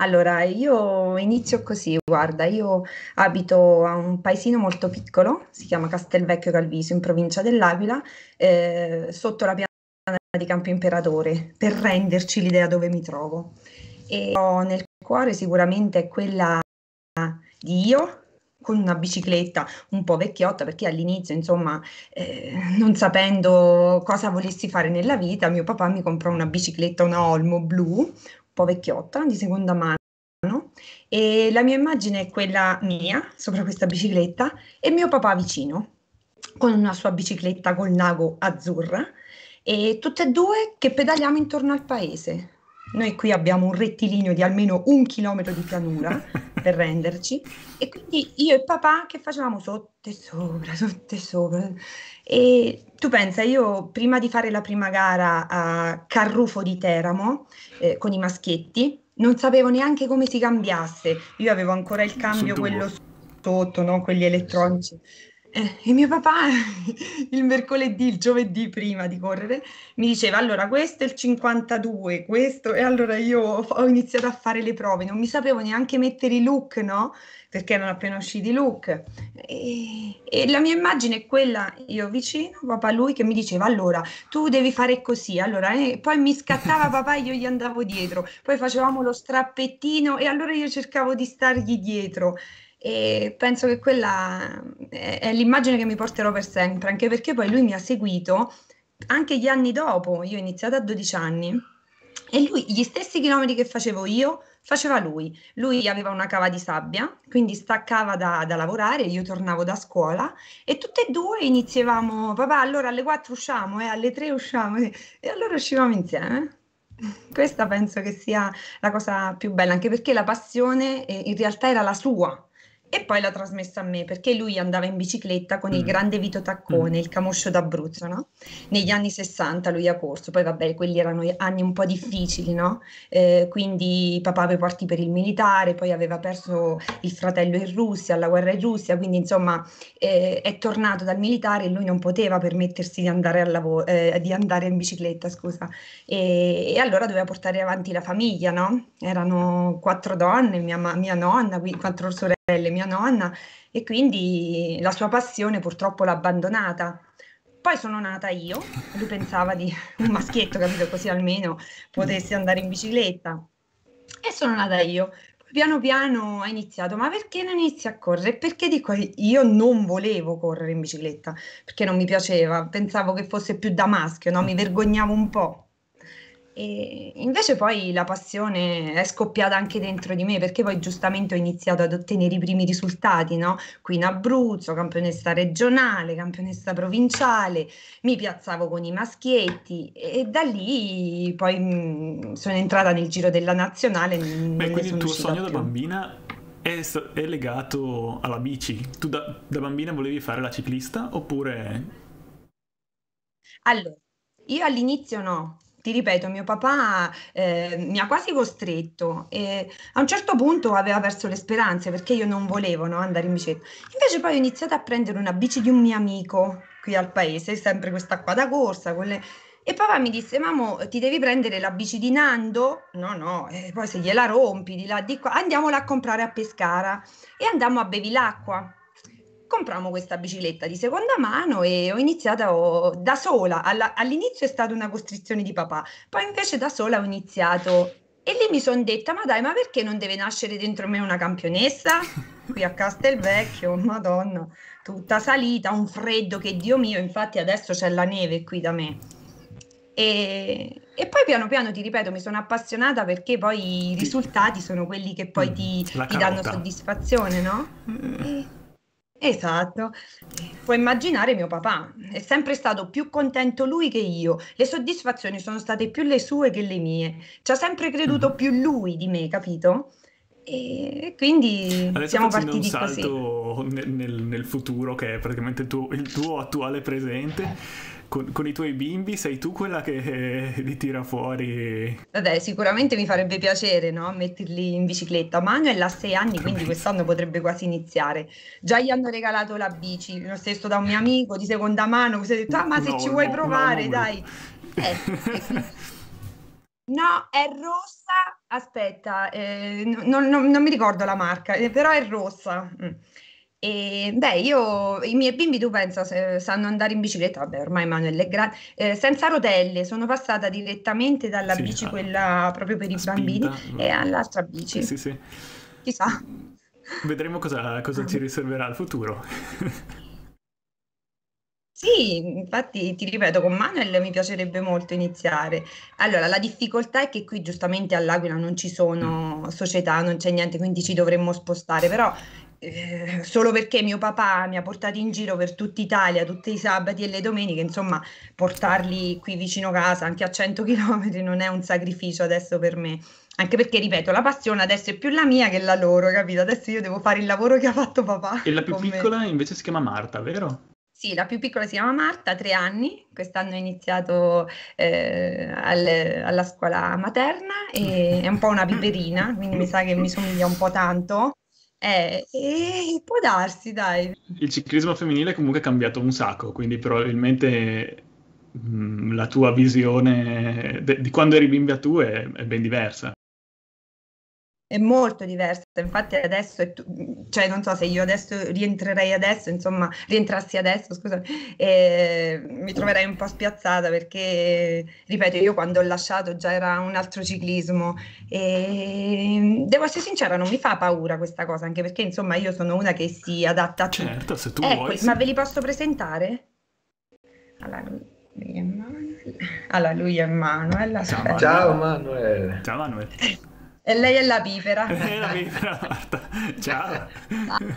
Allora, io inizio così, guarda, io abito a un paesino molto piccolo, si chiama Castelvecchio Calviso, in provincia dell'Aquila, eh, sotto la piana di Campo Imperatore, per renderci l'idea dove mi trovo. E ho nel cuore sicuramente quella di io con una bicicletta un po' vecchiotta perché all'inizio insomma eh, non sapendo cosa volessi fare nella vita mio papà mi comprò una bicicletta una Olmo blu po' vecchiotta, di seconda mano, e la mia immagine è quella mia sopra questa bicicletta e mio papà vicino con una sua bicicletta col nago azzurra e tutte e due che pedaliamo intorno al paese. Noi qui abbiamo un rettilineo di almeno un chilometro di pianura per renderci e quindi io e papà che facevamo sotto e sopra, sotto e sopra. E tu pensa, io prima di fare la prima gara a Carrufo di Teramo eh, con i maschietti, non sapevo neanche come si cambiasse. Io avevo ancora il cambio, quello sotto, no? quelli elettronici. Eh, e mio papà il mercoledì, il giovedì prima di correre, mi diceva allora questo è il 52, questo, e allora io ho iniziato a fare le prove, non mi sapevo neanche mettere i look, no? Perché erano appena usciti look. E, e la mia immagine è quella, io vicino, papà lui che mi diceva allora tu devi fare così, allora eh, poi mi scattava papà e io gli andavo dietro, poi facevamo lo strappettino e allora io cercavo di stargli dietro. E penso che quella è, è l'immagine che mi porterò per sempre, anche perché poi lui mi ha seguito anche gli anni dopo, io ho iniziato a 12 anni e lui gli stessi chilometri che facevo io faceva lui. Lui aveva una cava di sabbia, quindi staccava da, da, lavorare, io tornavo da scuola e tutte e due iniziavamo, papà allora alle 4 usciamo, eh, alle 3 usciamo e allora uscivamo insieme. Questa penso che sia la cosa più bella, anche perché la passione eh, in realtà era la sua, e poi l'ha trasmessa a me perché lui andava in bicicletta con il mm. grande Vito Taccone, mm. il camoscio d'Abruzzo, no? Negli anni 60 lui ha corso, poi vabbè, quelli erano anni un po' difficili, no? Eh, quindi papà aveva partito per il militare, poi aveva perso il fratello in Russia, alla guerra in Russia, quindi insomma eh, è tornato dal militare e lui non poteva permettersi di andare, al lavoro, eh, di andare in bicicletta, scusa. E, e, allora doveva portare avanti la famiglia, no? Erano quattro donne, mia, mia nonna, quattro sorelle mia nonna, e quindi la sua passione purtroppo l'ha abbandonata. Poi sono nata io, lui pensava di un maschietto, capito? Così almeno potessi andare in bicicletta. E sono nata io. piano piano ha iniziato, ma perché non inizi a correre? Perché dico io non volevo correre in bicicletta, perché non mi piaceva, pensavo che fosse più da maschio, no? Mi vergognavo un po'. E invece poi la passione è scoppiata anche dentro di me perché poi giustamente ho iniziato ad ottenere i primi risultati, no? Qui in Abruzzo, campionessa regionale, campionessa provinciale, mi piazzavo con i maschietti e da lì poi mh, sono entrata nel giro della nazionale. Beh, quindi il tuo sogno più. da bambina è, è, legato alla bici. Tu da, da bambina volevi fare la ciclista oppure... Allora, io all'inizio no, ti ripeto, mio papà eh, mi ha quasi costretto e a un certo punto aveva perso le speranze perché io non volevo no, andare in bicicletta. Invece poi ho iniziato a prendere una bici di un mio amico qui al paese, sempre questa qua da corsa, quelle... E papà mi disse, mamma, ti devi prendere la bici di Nando? No, no, e poi se gliela rompi di là, di qua, andiamola a comprare a Pescara. E andammo a Bevilacqua comprammo questa bicicletta di seconda mano e ho iniziato da sola. Alla, all'inizio è stata una costrizione di papà, poi invece da sola ho iniziato e lì mi sono detta, ma dai, ma perché non deve nascere dentro me una campionessa? Qui a Castelvecchio, madonna, tutta salita, un freddo che Dio mio, infatti adesso c'è la neve qui da me. E, e, poi piano piano, ti ripeto, mi sono appassionata perché poi i risultati sono quelli che poi mm, ti, ti danno soddisfazione, no? Mm. E, Esatto, puoi immaginare mio papà, è sempre stato più contento lui che io, le soddisfazioni sono state più le sue che le mie, ci ha sempre creduto mm. più lui di me, capito? E quindi Adesso siamo partiti un salto nel, nel, nel, futuro che è praticamente il tuo, il tuo attuale presente con, con, i tuoi bimbi sei tu quella che li tira fuori. Vabbè, sicuramente mi farebbe piacere no? metterli in bicicletta. Manuel ha sei anni, quindi quest'anno potrebbe quasi iniziare. Già gli hanno regalato la bici, lo stesso da un mio amico di seconda mano, così ho detto, ah ma se no, ci vuoi no, provare, no, dai. Eh, no, è rossa Aspetta, eh, non, non, non, mi ricordo la marca, eh, però è rossa. Mm. E beh, io, i miei bimbi, tu pensa, sanno andare in bicicletta, vabbè, ormai Manuel è grande, eh, senza rotelle, sono passata direttamente dalla sì, bici, ah, quella proprio per i bambini, e all'altra bici. Sì, sì. Chissà. Vedremo cosa, cosa ci riserverà il futuro. Sì, infatti ti ripeto, con Manuel mi piacerebbe molto iniziare. Allora, la difficoltà è che qui giustamente all'Aquila non ci sono società, non c'è niente, quindi ci dovremmo spostare, però eh, solo perché mio papà mi ha portato in giro per tutta Italia tutti i sabati e le domeniche, insomma, portarli qui vicino casa, anche a 100 km, non è un sacrificio adesso per me. Anche perché, ripeto, la passione adesso è più la mia che la loro, capito? Adesso io devo fare il lavoro che ha fatto papà. E la più piccola me. invece si chiama Marta, vero? Sì, la più piccola si chiama Marta, tre anni, quest'anno ha iniziato eh, al, alla scuola materna e è un po' una piperina, quindi mi sa che mi somiglia un po' tanto. Eh, e può darsi, dai. Il ciclismo femminile comunque è cambiato un sacco, quindi probabilmente mh, mm, la tua visione de- di quando eri bimba tu è, è ben diversa è molto diversa. Infatti adesso, è tu- cioè non so se io adesso rientrerei adesso, insomma, rientrassi adesso, scusa, eh, mi troverei un po' spiazzata perché, ripeto, io quando ho lasciato già era un altro ciclismo e devo essere sincera, non mi fa paura questa cosa, anche perché insomma io sono una che si adatta a tutto. Certo, se tu ecco, vuoi. Ma ve li posso presentare? Allora, lui è Manuel. Allora, lui è Manuel. Ciao Manuel. Ciao Manuel. E lei è la pipera. È la pipera, Marta. Ciao.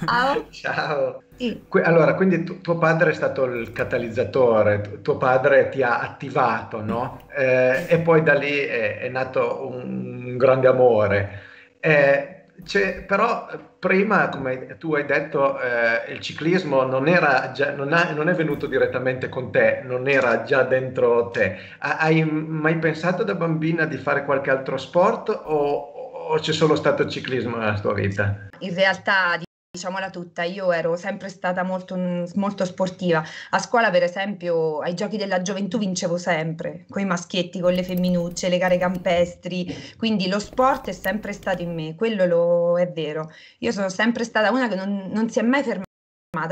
Ciao. Ciao. Sì. allora, quindi tu, tuo padre è stato il catalizzatore, tuo padre ti ha attivato, no? Eh, e poi da lì è, è nato un, un, grande amore. Eh, però prima, come tu hai detto, eh, il ciclismo non, già, non, ha, non, è venuto direttamente con te, non era già dentro te. Hai mai pensato da bambina di fare qualche altro sport o, o c'è solo stato ciclismo nella tua vita? In realtà diciamola tutta, io ero sempre stata molto, molto, sportiva. A scuola, per esempio, ai giochi della gioventù vincevo sempre, con i maschietti, con le femminucce, le gare campestri, quindi lo sport è sempre stato in me, quello lo, è vero. Io sono sempre stata una che non, non si è mai fermata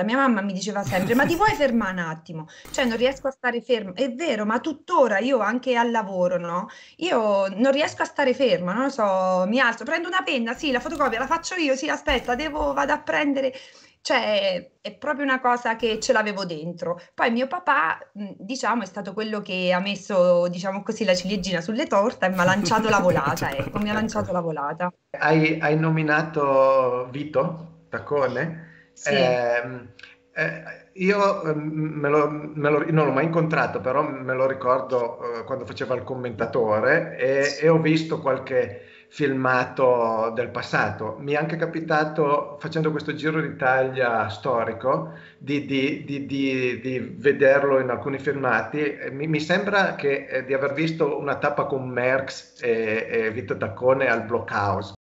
mia mamma mi diceva sempre: Ma ti vuoi fermare un attimo? Cioè, non riesco a stare ferma. È vero, ma tuttora io anche al lavoro, no? Io non riesco a stare ferma, non lo so, mi alzo, prendo una penna, sì, la fotocopia la faccio io, sì, aspetta, devo, vado a prendere. Cioè, è proprio una cosa che ce l'avevo dentro. Poi mio papà, diciamo, è stato quello che ha messo, diciamo così, la ciliegina sulle torte e mi ha lanciato la volata, ecco, mi ha lanciato la volata. Hai, hai nominato Vito Taccone? Sì. Eh, eh, io ehm, me lo, me lo, non l'ho mai incontrato, però me lo ricordo eh, quando faceva il commentatore e, e, ho visto qualche filmato del passato. Mi è anche capitato, facendo questo giro d'Italia storico, di, di, di, di vederlo in alcuni filmati. Mi, mi sembra che, eh, di aver visto una tappa con Merckx e, e Vito Taccone al Blockhouse,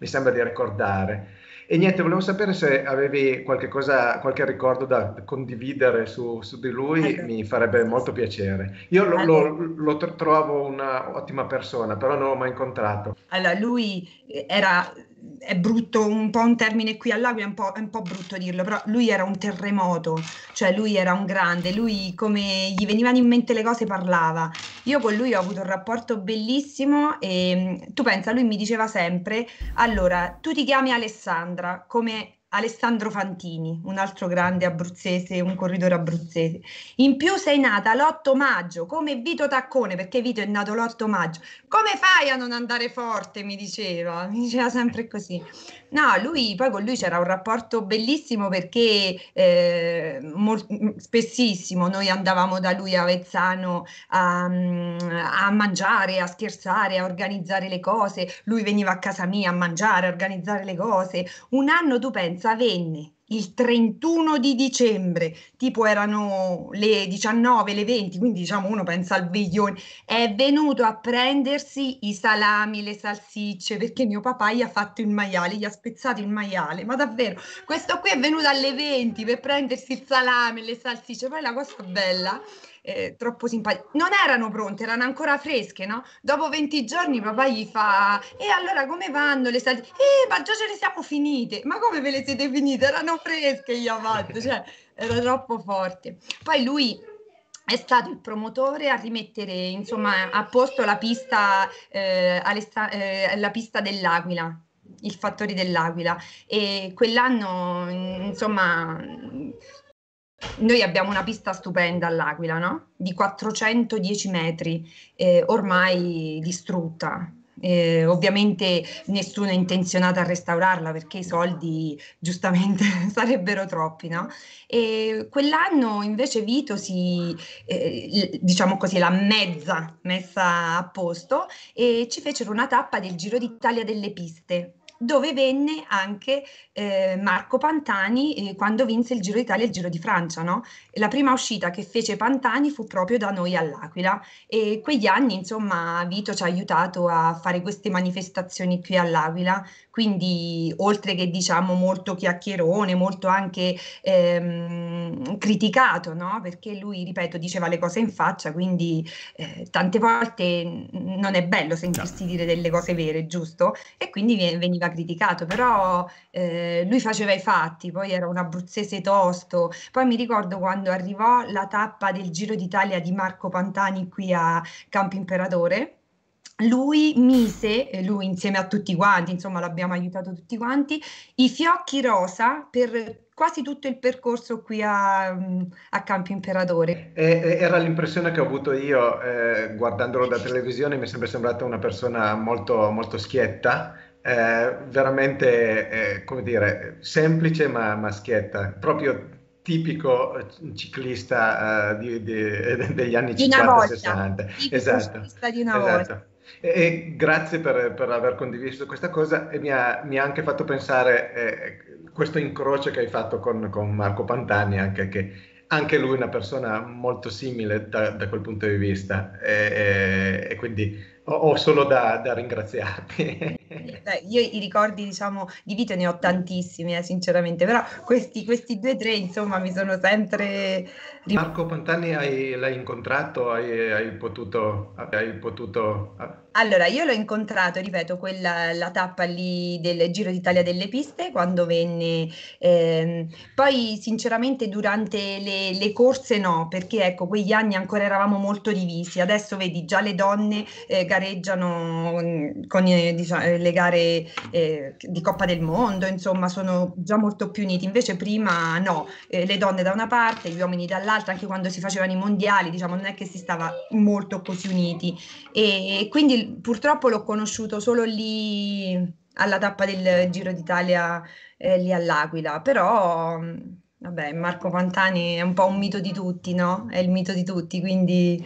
mi sembra di ricordare. E niente, volevo sapere se avevi qualche, cosa, qualche ricordo da condividere su, su di lui, allora. mi farebbe molto piacere. Io lo, allora. lo, lo trovo un'ottima persona, però non l'ho mai incontrato. Allora, lui era è brutto, un po' un termine qui all'Aquila, è è un po' brutto dirlo, però lui era un terremoto, cioè lui era un grande, lui come gli venivano in mente le cose parlava. Io con lui ho avuto un rapporto bellissimo e tu pensa, lui mi diceva sempre, allora, tu ti chiami Alessandra, come Alessandro Fantini, un altro grande abruzzese, un corridore abruzzese. In più sei nata l'8 maggio, come Vito Taccone, perché Vito è nato l'8 maggio. Come fai a non andare forte? Mi diceva, mi diceva sempre così. No, lui, poi con lui c'era un rapporto bellissimo perché eh, mol- spessissimo noi andavamo da lui a Avezzano a, a mangiare, a scherzare, a organizzare le cose. Lui veniva a casa mia a mangiare, a organizzare le cose. Un anno tu pensa, venne il 31 di dicembre, tipo erano le 19, le 20, quindi diciamo uno pensa al veglione, è venuto a prendersi i salami, le salsicce, perché mio papà gli ha fatto il maiale, gli ha spezzato il maiale, ma davvero, questo qui è venuto alle 20 per prendersi il salame, le salsicce, poi la cosa bella eh, troppo simpatiche. Non erano pronte, erano ancora fresche, no? Dopo 20 giorni papà gli fa, e allora come vanno le salite? Eh, ma già ce le siamo finite. Ma come ve le siete finite? Erano fresche, gli ha fatto, cioè, era troppo forte. Poi lui è stato il promotore a rimettere insomma, a posto la pista, eh, eh, la pista dell'Aquila, il Fattori dell'Aquila e quell'anno insomma noi abbiamo una pista stupenda all'Aquila, no? Di 410 metri, eh, ormai distrutta, eh, ovviamente nessuno è intenzionato a restaurarla perché i soldi giustamente sarebbero troppi, no? E quell'anno invece Vito si, eh, diciamo così, l'ha mezza messa a posto e ci fecero una tappa del Giro d'Italia delle piste dove venne anche eh, Marco Pantani eh, quando vinse il Giro d'Italia e il Giro di Francia. No? La prima uscita che fece Pantani fu proprio da noi all'Aquila e quegli anni insomma Vito ci ha aiutato a fare queste manifestazioni qui all'Aquila, quindi oltre che diciamo molto chiacchierone, molto anche ehm, criticato, no? perché lui, ripeto, diceva le cose in faccia, quindi eh, tante volte non è bello sentirsi dire delle cose vere, giusto? E quindi veniva criticato, però eh, lui faceva i fatti, poi era un abruzzese tosto. Poi mi ricordo quando arrivò la tappa del Giro d'Italia di Marco Pantani qui a Campo Imperatore. Lui mise, lui insieme a tutti quanti, insomma l'abbiamo aiutato tutti quanti, i fiocchi rosa per quasi tutto il percorso qui a, a Campo Imperatore. E, era l'impressione che ho avuto io eh, guardandolo da televisione, mi è sempre sembrata una persona molto, molto schietta, eh, veramente, eh, come dire, semplice ma maschietta, proprio tipico eh, ciclista uh, di, di, degli anni 50-60. Esatto. Di una esatto. Volta. E, e grazie per, per, aver condiviso questa cosa e mi ha, mi ha anche fatto pensare eh, questo incrocio che hai fatto con, con Marco Pantani, anche che anche lui è una persona molto simile da, da quel punto di vista. E, e quindi ho, solo da, da ringraziarti. Beh, io i ricordi, diciamo, di Vito ne ho tantissimi, eh, sinceramente, però questi, questi due tre, insomma, mi sono sempre... Marco Pantani hai, l'hai incontrato? Hai, hai potuto... Hai potuto allora, io l'ho incontrato, ripeto, quella la tappa lì del Giro d'Italia delle piste quando venne, ehm, poi sinceramente durante le, le, corse no, perché ecco, quegli anni ancora eravamo molto divisi, adesso vedi già le donne eh, gareggiano mm, con eh, diciamo, le gare eh, di Coppa del Mondo, insomma sono già molto più uniti, invece prima no, eh, le donne da una parte, gli uomini dall'altra, anche quando si facevano i mondiali, diciamo non è che si stava molto così uniti. E quindi purtroppo l'ho conosciuto solo lì alla tappa del Giro d'Italia eh, lì all'Aquila, però vabbè, Marco Pantani è un po' un mito di tutti, no? È il mito di tutti, quindi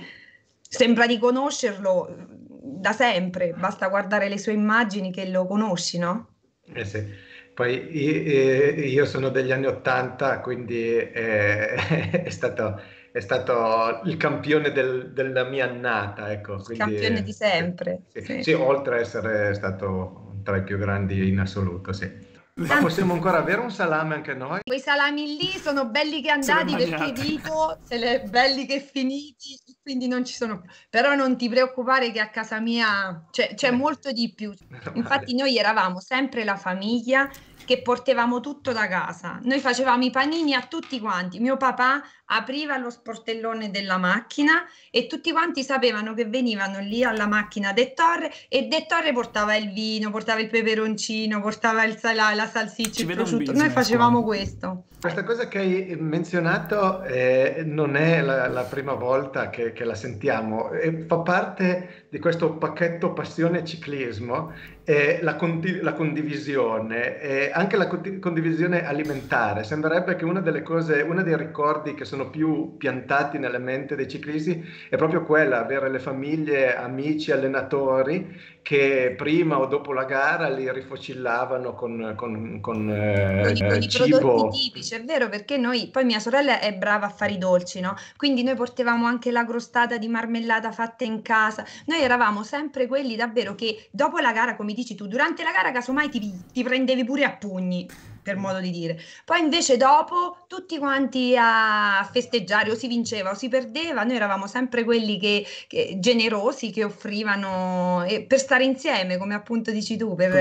sembra di conoscerlo da sempre, basta guardare le sue immagini che lo conosci, no? Eh sì. Poi io sono degli anni Ottanta, quindi è, è stato è stato il campione del, della mia annata. Ecco, quindi, campione di sempre. Sì, sì. sì, oltre a essere stato tra i più grandi in assoluto, sì. Ma possiamo ancora avere un salame anche noi? Quei salami lì sono belli che andati perché dico se le belli che finiti, quindi non ci sono più. Però non ti preoccupare che a casa mia c'è, c'è molto di più. Infatti noi eravamo sempre la famiglia che portavamo tutto da casa. Noi facevamo i panini a tutti quanti. Mio papà apriva lo sportellone della macchina e tutti quanti sapevano che venivano lì alla macchina De Torre e De Torre portava il vino, portava il peperoncino, portava il sal- la salsiccia, il prosciutto. Noi facevamo qua. questo. Questa cosa che hai menzionato eh, non è la, la prima volta che, che, la sentiamo, e fa parte di questo pacchetto passione ciclismo, eh, la, condi- la, condivisione, eh, anche la condivisione alimentare. Sembrerebbe che una delle cose, uno dei ricordi che sono più piantati nelle mente dei ciclisti è proprio quella, avere le famiglie, amici, allenatori che prima o dopo la gara li rifocillavano con, con, con, eh, i, con i prodotti tipici, è vero perché noi, poi mia sorella è brava a fare i dolci, no? Quindi noi portavamo anche la crostata di marmellata fatta in casa, noi noi eravamo sempre quelli davvero che dopo la gara, come dici tu, durante la gara casomai ti, ti prendevi pure a pugni per modo di dire. Poi invece dopo tutti quanti a festeggiare, o si vinceva o si perdeva, noi eravamo sempre quelli che, che generosi, che offrivano eh, per stare insieme, come appunto dici tu, per,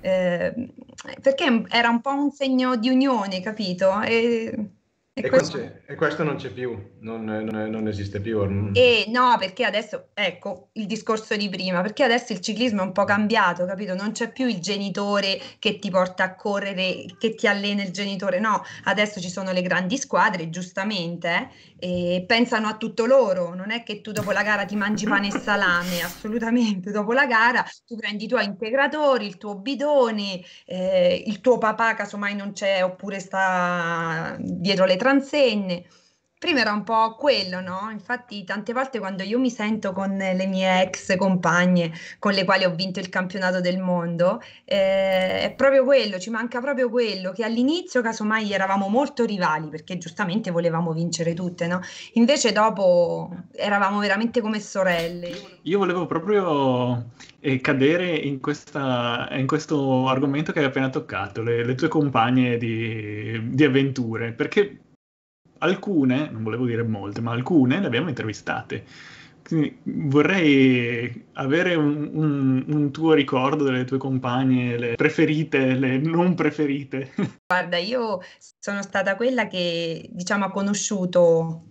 eh, perché era un po' un segno di unione, capito? E, e, questo... e, questo... non c'è più, non, non, non, esiste più. E no, perché adesso, ecco il discorso di prima, perché adesso il ciclismo è un po' cambiato, capito? Non c'è più il genitore che ti porta a correre, che ti allena il genitore, no, adesso ci sono le grandi squadre, giustamente, eh, e pensano a tutto loro, non è che tu dopo la gara ti mangi pane e salame, assolutamente, dopo la gara tu prendi i tuoi integratori, il tuo bidone, eh, il tuo papà casomai non c'è oppure sta dietro le transenne. Prima era un po' quello, no? Infatti tante volte quando io mi sento con le mie ex compagne con le quali ho vinto il campionato del mondo, eh, è proprio quello, ci manca proprio quello, che all'inizio casomai eravamo molto rivali perché giustamente volevamo vincere tutte, no? Invece dopo eravamo veramente come sorelle. Io volevo proprio eh, cadere in, questa, in, questo argomento che hai appena toccato, le, le tue compagne di, di avventure, perché alcune, non volevo dire molte, ma alcune le abbiamo intervistate. Quindi vorrei avere un, un, un, tuo ricordo delle tue compagne, le preferite, le non preferite. Guarda, io sono stata quella che, diciamo, ha conosciuto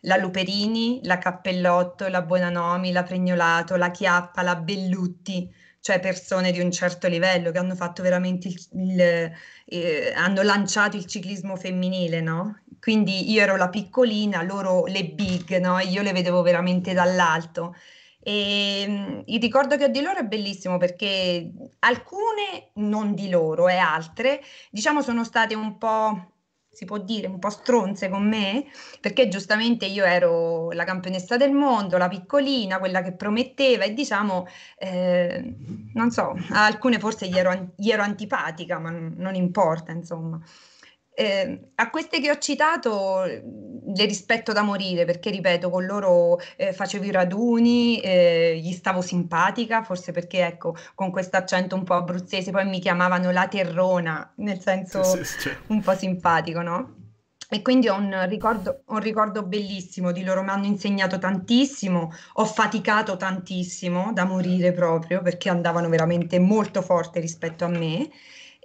la Luperini, la Cappellotto, la Buonanomi, la Pregnolato, la Chiappa, la Bellutti, cioè persone di un certo livello che hanno fatto veramente il, il eh, hanno lanciato il ciclismo femminile, no? Quindi io ero la piccolina, loro le big, no? io le vedevo veramente dall'alto. E mm, il ricordo che ho di loro è bellissimo perché alcune, non di loro, e altre, diciamo, sono state un po' si può dire, un po' stronze con me, perché giustamente io ero la campionessa del mondo, la piccolina, quella che prometteva e diciamo, eh, non so, a alcune forse gli ero, gli ero antipatica, ma non importa, insomma. Eh, a queste che ho citato le rispetto da morire perché, ripeto, con loro eh, facevo i raduni, eh, gli stavo simpatica, forse perché, ecco, con questo accento un po' abruzzese, poi mi chiamavano la terrona, nel senso sì, sì, un po' simpatico, no? E quindi ho un ricordo, un ricordo bellissimo di loro, mi hanno insegnato tantissimo, ho faticato tantissimo da morire proprio perché andavano veramente molto forte rispetto a me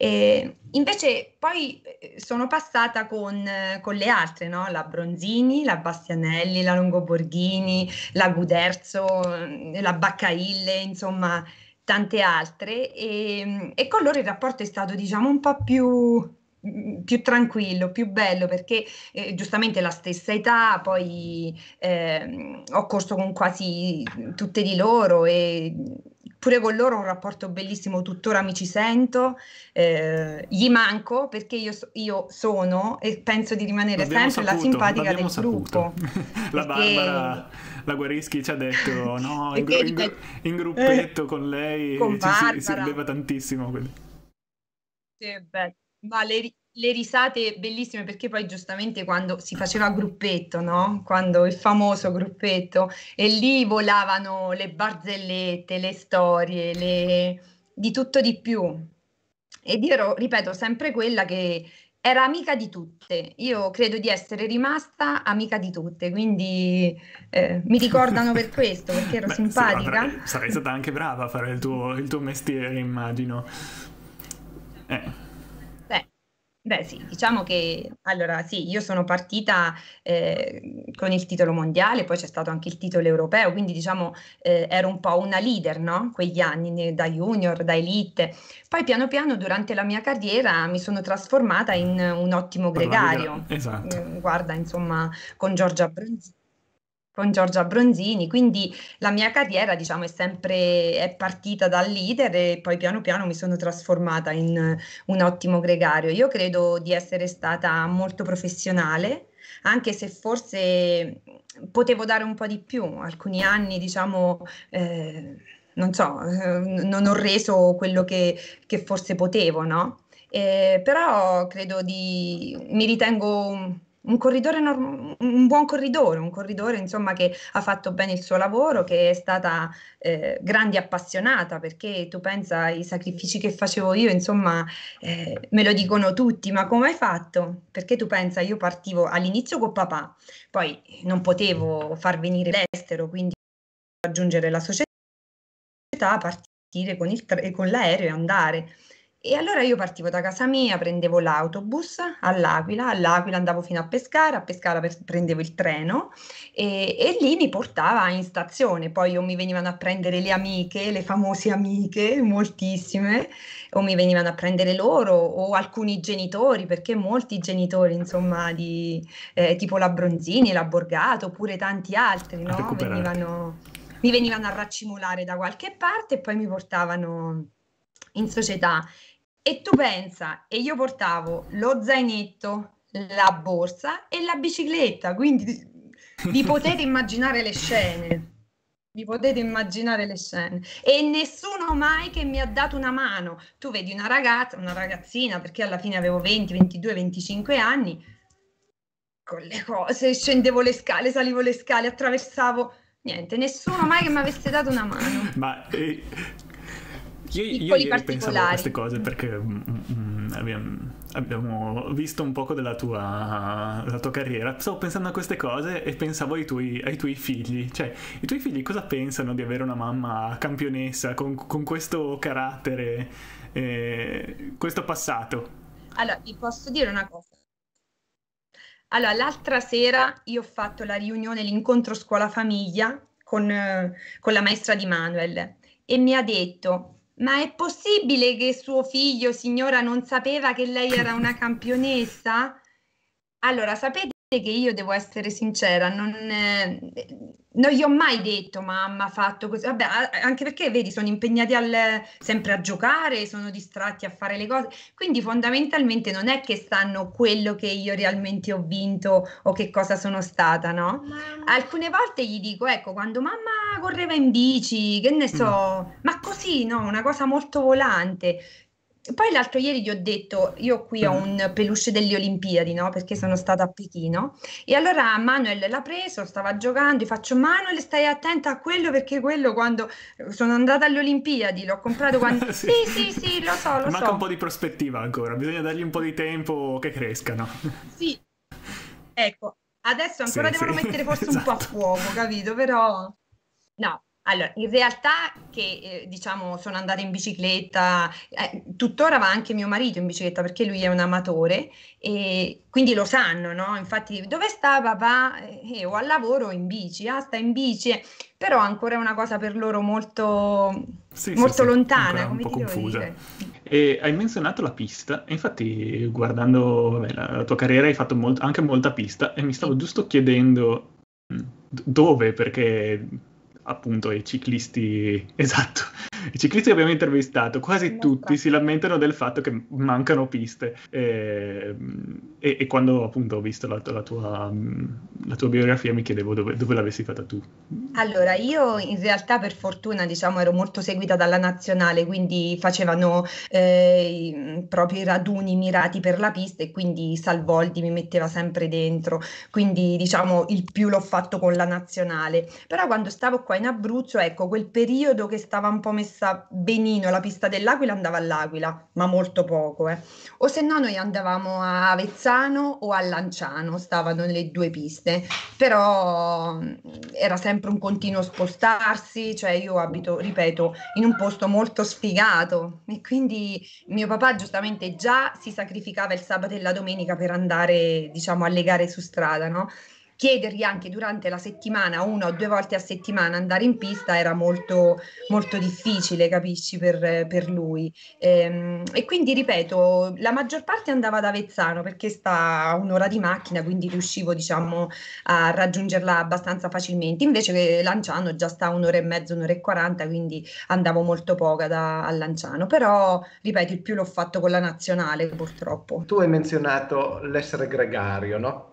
e invece poi eh, sono passata con, con le altre, no? la Bronzini, la Bastianelli, la Longoborghini, la Guderzo, eh, la Baccaille, insomma tante altre e, e, con loro il rapporto è stato diciamo un po' più, più tranquillo, più bello perché eh, giustamente la stessa età, poi eh, ho corso con quasi tutte di loro e pure con loro ho un rapporto bellissimo, tuttora mi ci sento, eh, gli manco perché io, io, sono e penso di rimanere l'abbiamo sempre saputo, la simpatica del saputo. gruppo. la perché... Barbara, la Guarischi ci ha detto no, in, gru- in, gru- in gruppetto eh, con lei con ci si, si rideva tantissimo. Sì, beh, ma le, risate bellissime perché poi giustamente quando si faceva gruppetto, no? Quando il famoso gruppetto e lì volavano le barzellette, le storie, le... di tutto di più. Ed io ripeto, sempre quella che era amica di tutte. Io credo di essere rimasta amica di tutte, quindi eh, mi ricordano per questo, perché ero Beh, simpatica. Sì, sarai stata anche brava a fare il tuo, il tuo mestiere, immagino. Eh. Beh sì, diciamo che allora sì, io sono partita eh, con il titolo mondiale, poi c'è stato anche il titolo europeo, quindi diciamo eh, ero un po' una leader, no? Quegli anni da junior, da elite. Poi piano piano durante la mia carriera mi sono trasformata in un ottimo gregario. Esatto. Eh, guarda, insomma, con Giorgia Bronzini con Giorgia Bronzini, quindi la mia carriera diciamo è sempre è partita dal leader e poi piano piano mi sono trasformata in un ottimo gregario. Io credo di essere stata molto professionale, anche se forse potevo dare un po' di più, alcuni anni diciamo... Eh, non so, eh, non ho reso quello che, che forse potevo, no? Eh, però credo di, mi ritengo un norm- un buon corridore, un corridore insomma che ha fatto bene il suo lavoro, che è stata eh, grande appassionata, perché tu pensa ai sacrifici che facevo io, insomma, eh, me lo dicono tutti, ma come hai fatto? Perché tu pensa, io partivo all'inizio con papà, poi non potevo far venire l'estero, quindi raggiungere la società, partire con, il con l'aereo e andare. E allora io partivo da casa mia, prendevo l'autobus all'Aquila, all'Aquila andavo fino a Pescara, a Pescara per, prendevo il treno e, e, lì mi portava in stazione. Poi o mi venivano a prendere le amiche, le famose amiche, moltissime, o mi venivano a prendere loro o alcuni genitori, perché molti genitori, insomma, di, eh, tipo la Bronzini, la Borgato, oppure tanti altri, no? venivano, mi venivano a raccimolare da qualche parte e poi mi portavano in società. E tu pensa, e io portavo lo zainetto, la borsa e la bicicletta, quindi vi potete immaginare le scene. Vi potete immaginare le scene. E nessuno mai che mi ha dato una mano. Tu vedi una ragazza, una ragazzina, perché alla fine avevo 20, 22, 25 anni, con le cose, scendevo le scale, salivo le scale, attraversavo. Niente, nessuno mai che mi avesse dato una mano. Ma eh, io, io ieri pensavo a queste cose perché mm, mm, abbiamo, abbiamo, visto un poco della tua, della tua, carriera. Stavo pensando a queste cose e pensavo ai tuoi, ai tuoi, figli. Cioè, i tuoi figli cosa pensano di avere una mamma campionessa con, con questo carattere, eh, questo passato? Allora, vi posso dire una cosa. Allora, l'altra sera io ho fatto la riunione, l'incontro scuola-famiglia con, con la maestra di Manuel e mi ha detto ma è possibile che suo figlio, signora, non sapeva che lei era una campionessa? Allora, sapete che io devo essere sincera, non, eh, non gli ho mai detto mamma ha fatto così, vabbè, anche perché vedi, sono impegnati al, sempre a giocare, sono distratti a fare le cose, quindi fondamentalmente non è che sanno quello che io realmente ho vinto o che cosa sono stata, no? Alcune volte gli dico, ecco, quando mamma correva in bici, che ne so, mm. ma così, no? Una cosa molto volante. Poi l'altro ieri gli ho detto, io qui ho mm. un peluche delle Olimpiadi, no? Perché sono stata a Pechino. E allora Manuel l'ha preso, stava giocando, gli faccio Manuel stai attenta a quello perché quello quando sono andata alle Olimpiadi l'ho comprato quando... sì. sì, sì, sì, lo so, lo Manca so. un po' di prospettiva ancora, bisogna dargli un po' di tempo che crescano. Sì, ecco, adesso ancora sì, devono sì. mettere forse esatto. un po' a esatto. fuoco, capito? Però... No, allora, in realtà che eh, diciamo sono andata in bicicletta, eh, tuttora va anche mio marito in bicicletta perché lui è un amatore e quindi lo sanno, no? Infatti, dove sta papà? Eh, o al lavoro o in bici, ah, sta in bici, però ancora è una cosa per loro molto, sì, molto sì, lontana, sì, come un po' confusa. Dire. E hai menzionato la pista, e infatti guardando vabbè, la, la, tua carriera hai fatto molt- anche molta pista e mi stavo giusto chiedendo dove, perché appunto i ciclisti, esatto, i ciclisti che abbiamo intervistato, quasi tutti si lamentano del fatto che mancano piste. E, e, e quando appunto ho visto la, la, tua, la tua, biografia mi chiedevo dove, dove, l'avessi fatta tu. Allora, io in realtà per fortuna diciamo ero molto seguita dalla nazionale, quindi facevano eh, proprio i raduni mirati per la pista e quindi Salvoldi mi metteva sempre dentro, quindi diciamo il più l'ho fatto con la nazionale, però quando stavo qua in Abruzzo, ecco, quel periodo che stava un po' messa benino, la pista dell'Aquila andava all'Aquila, ma molto poco, eh. O se no noi andavamo a Avezzano o a Lanciano, stavano le due piste, però mm, era sempre un continuo spostarsi, cioè io abito, ripeto, in un posto molto sfigato e quindi mio papà giustamente già si sacrificava il sabato e la domenica per andare, diciamo, alle gare su strada, no? Chiedergli anche durante la settimana, una o due volte a settimana, andare in pista era molto, molto difficile, capisci, per, per lui. E, ehm, e, quindi, ripeto, la maggior parte andava ad Avezzano perché sta a un'ora di macchina, quindi riuscivo, diciamo, a raggiungerla abbastanza facilmente. Invece Lanciano già sta a un'ora e mezza, un'ora e quaranta, quindi andavo molto poca da, a Lanciano. Però, ripeto, il più l'ho fatto con la nazionale, purtroppo. Tu hai menzionato l'essere gregario, no?